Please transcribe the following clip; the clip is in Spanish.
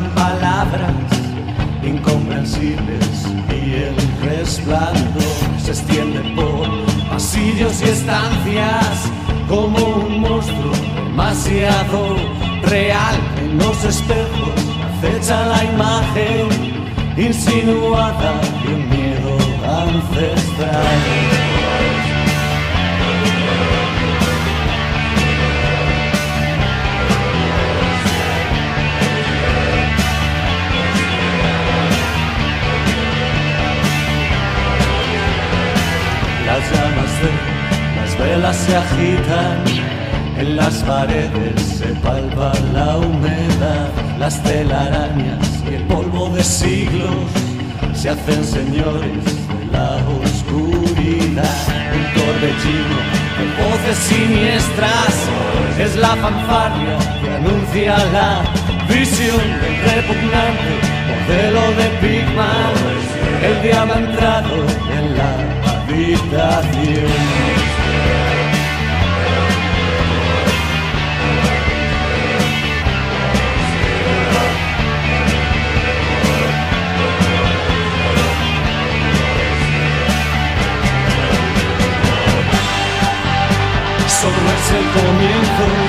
palabras incomprensibles y el resplandor se extiende por pasillos y estancias como un monstruo demasiado real en los espejos acecha la imagen insinuada de un miedo ancestral. Velas se agitan, en las paredes se palpa la humedad, las telarañas y el polvo de siglos se hacen señores de la oscuridad. Un torbellino de voces siniestras es la fanfarria que anuncia la visión del repugnante modelo de Pigman. El entrado en la habitación. Es el comienzo